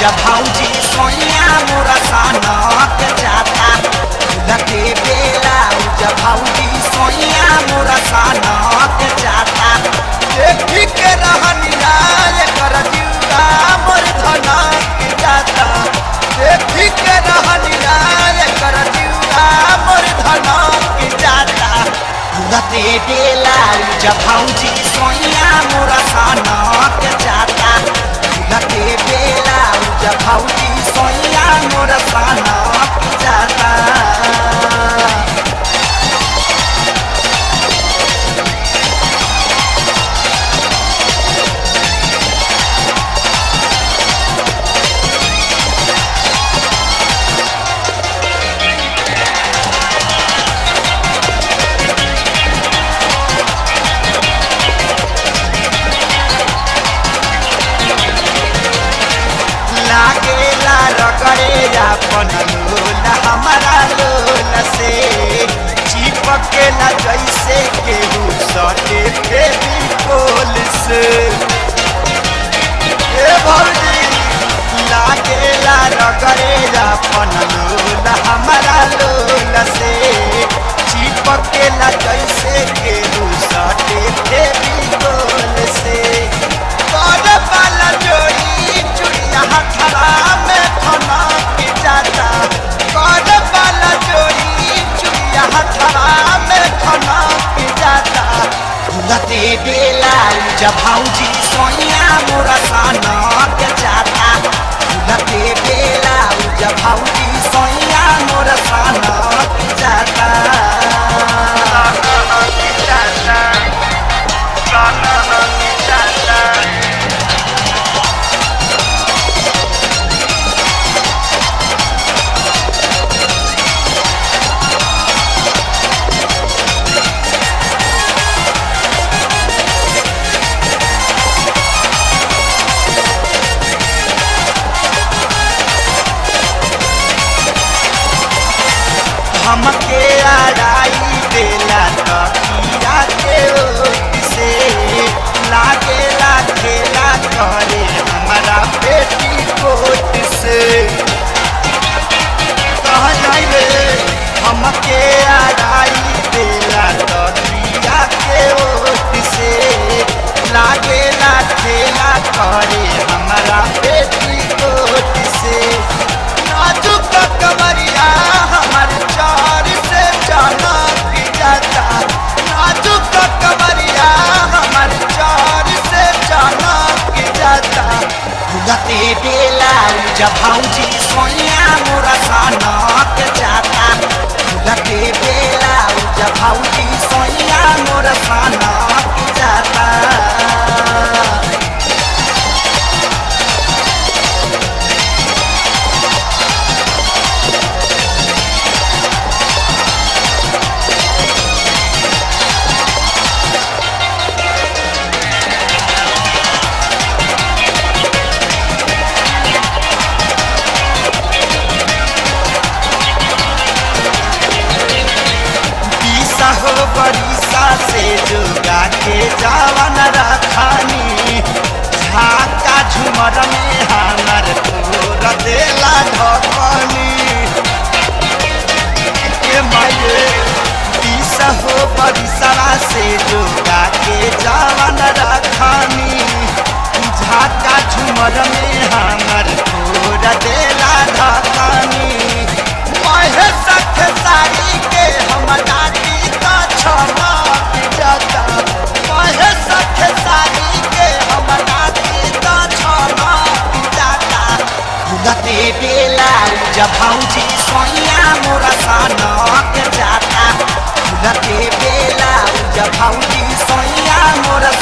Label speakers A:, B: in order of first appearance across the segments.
A: जब भौजी सोनिया मोरा सनक जाता भूलते बेला जब भौजी सोनिया जाता।
B: देखी के रहनिया धना जाता। देखी के रहनिया एकर दिउला मोर धना की जाता।
A: भूलते बेला जब भौजी सोनिया
B: से। चिपकेला जैसे केहू सटे फेविकोल से। ए भौजी लागेला रगड़े अपन लोल, हमारा लोल से। चिपकेला जैसे केहू सटे फेविकोल से। कर वाला जोड़ी, चुड़िया हथरा में खना चुड़िया में खना के जाता।
A: भूलते बेला जब भौजी सोनिया मोरा मोरा सनक जाता।
B: हमके आड़ाई देला तकिया के ओट
A: बेला जब भौजी सोनिया मोरा सनक
B: घर में हमर देला महे सख के हम नाती का जाता। महे सख सारी के हम नाती का क्षमा बेला
A: जब भौजी सोनिया मोरा जाता। बेला जब भौजी सोनिया मोरा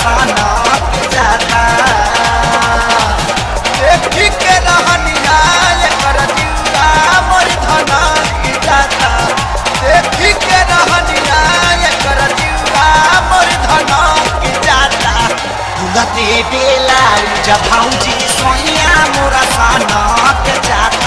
A: जब जी सोनिया मोरा नाक जाता